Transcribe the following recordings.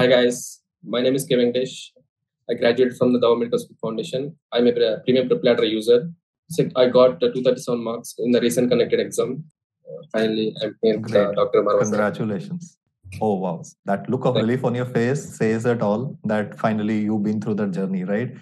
Hi guys, my name is Kevin Venkatesh. I graduated from the Davao Medical School Foundation. I'm a premium PrepLadder user. So I got 237 marks in the recent connected exam. Uh, finally, I'm here with uh, Dr. Marwah. Congratulations. Oh wow, that look of relief on your face says it all. That finally you've been through that journey, right?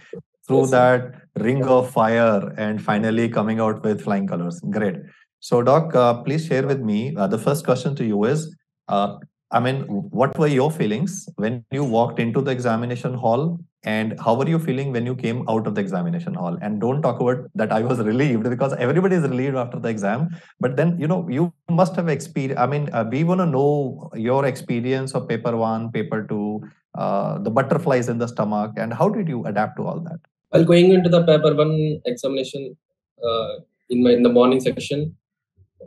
Through yes, that ring of fire and finally coming out with flying colors. Great. So, Doc, uh, please share with me. Uh, the first question to you is uh, I mean, what were your feelings when you walked into the examination hall? And how were you feeling when you came out of the examination hall? And don't talk about that I was relieved because everybody is relieved after the exam. But then, you know, you must have experienced, I mean, uh, we want to know your experience of paper one, paper two, uh, the butterflies in the stomach, and how did you adapt to all that? Well, going into the paper one examination uh, in my in the morning section,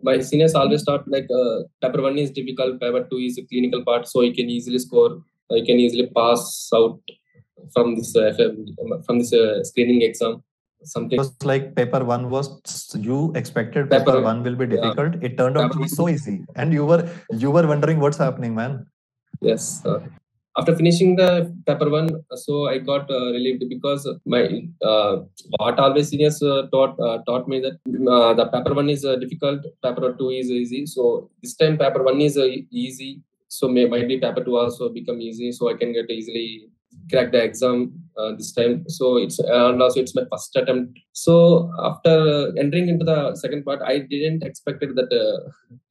my seniors always thought like uh, paper one is difficult, paper two is a clinical part, so you can easily score, you can easily pass out from this uh, from this uh, screening exam. Something it was like paper one was you expected paper, paper one will be difficult. Yeah. It turned out to be so easy, and you were you were wondering what's happening, man. Yes. Uh, after finishing the paper one, so I got uh, relieved because my uh, what always seniors uh, taught uh, taught me that uh, the paper one is uh, difficult, paper two is easy. So this time paper one is easy. So may, might be paper two also become easy. So I can get easily crack the exam this time. So it's and also it's my first attempt. So after entering into the second part, I didn't expected that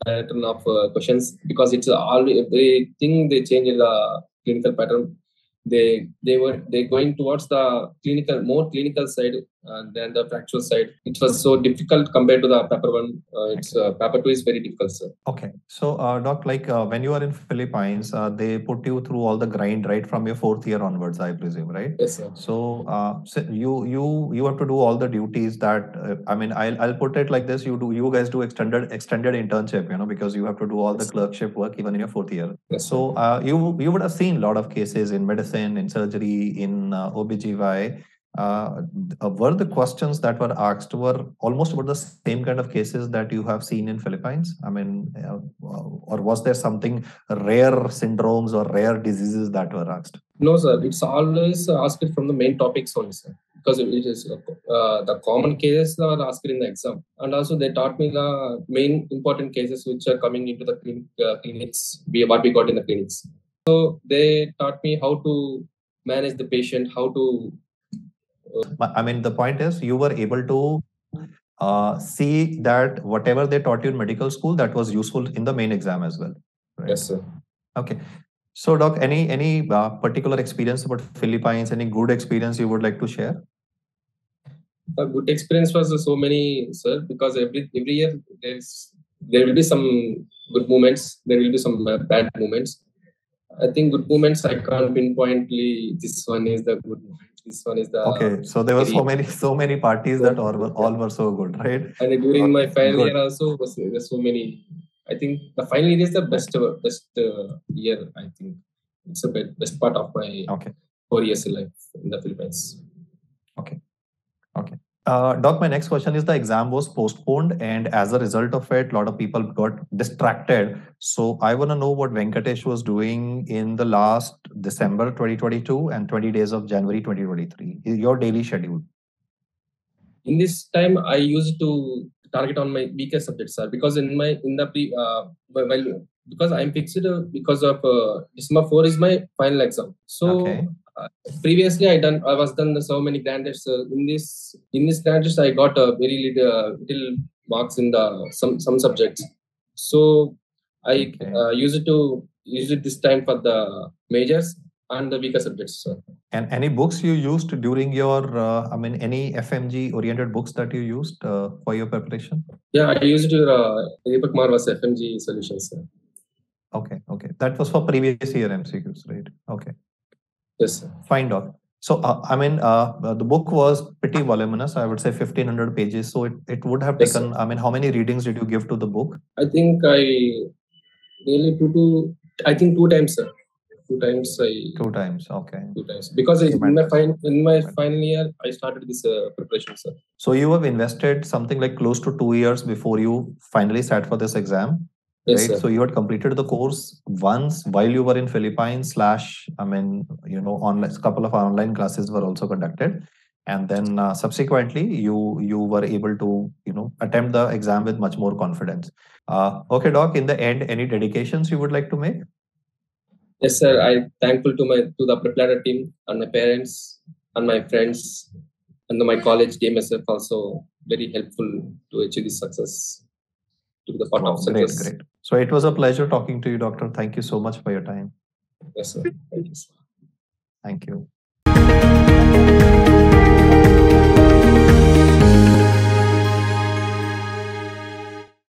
pattern of questions because it's all everything they change the clinical pattern. They they were they going towards the clinical more clinical side uh, than the factual side. It was so difficult compared to the paper one. Uh, it's uh, paper two is very difficult sir. Okay. So uh, doc like uh, when you are in philippines uh, they put you through all the grind right from your fourth year onwards i presume right? Yes sir. So, so you you you have to do all the duties that i mean i'll i'll put it like this. You do you guys do extended extended internship you know because you have to do all the clerkship work even in your fourth year. Yes, so you you would have seen a lot of cases in medicine in surgery in uh, OBGY uh, were the questions that were asked were almost about the same kind of cases that you have seen in Philippines? I mean, uh, or was there something rare syndromes or rare diseases that were asked? No, sir. It's always asked from the main topics only, sir. Because it is uh, the common cases are asked in the exam, and also they taught me the main important cases which are coming into the clinic, uh, clinics, what we got in the clinics. So they taught me how to manage the patient, how to uh, I mean, the point is you were able to uh, see that whatever they taught you in medical school, that was useful in the main exam as well. Right? Yes, sir. Okay. So, Doc, any any uh, particular experience about Philippines? Any good experience you would like to share? A good experience was so many, sir. Because every every year there's there will be some good moments, there will be some bad moments. I think good moments I can't pinpointly. This one is the good moment this one is the okay. So there were so many so many parties that all were all were so good, right? And during my final good. year also was there so many. I think the final year is the best best uh, year. I think it's the best part of my okay. four years life in the Philippines. Okay, okay. Uh, Doc, my next question is the exam was postponed, and as a result of it, a lot of people got distracted. So I want to know what Venkatesh was doing in the last December 2022 and 20 days of January 2023. Your daily schedule. In this time, I used to target on my weaker subjects, sir, because in my in the pre uh, well because I'm fixed uh, because of uh, December 4 is my final exam. So okay previously I done I was done so many grand tests. In this in this grand test I got a very little, uh, little marks in the some some subjects. So I okay. uh, use it to use it this time for the majors and the weaker subjects. So. And any books you used during your, uh, I mean, any FMG oriented books that you used uh, for your preparation? Yeah, I used your uh, Deepak Marwah's FMG solutions. Sir. Okay, okay. That was for previous year MCQs, right? Okay. Yes, sir. Fine, doc. So, uh, I mean, uh, uh, the book was pretty voluminous. I would say 1500 pages. So, it, it would have yes, taken, sir. I mean, how many readings did you give to the book? I think I nearly two to, I think two times, sir. Two times I. Two times, okay. Two times. Because in my, fin- in my final year, I started this uh, preparation, sir. So, you have invested something like close to two years before you finally sat for this exam? Yes, right? sir. So you had completed the course once while you were in Philippines. Slash, I mean, you know, online couple of online classes were also conducted, and then uh, subsequently you you were able to you know attempt the exam with much more confidence. Uh, okay, doc. In the end, any dedications you would like to make? Yes, sir. I thankful to my to the PrepLadder team and my parents and my friends and my college DMSF also very helpful to achieve this success. To be the part Wow, of great, success. great. So it was a pleasure talking to you, doctor. Thank you so much for your time. Yes, sir. Thank you. Thank you.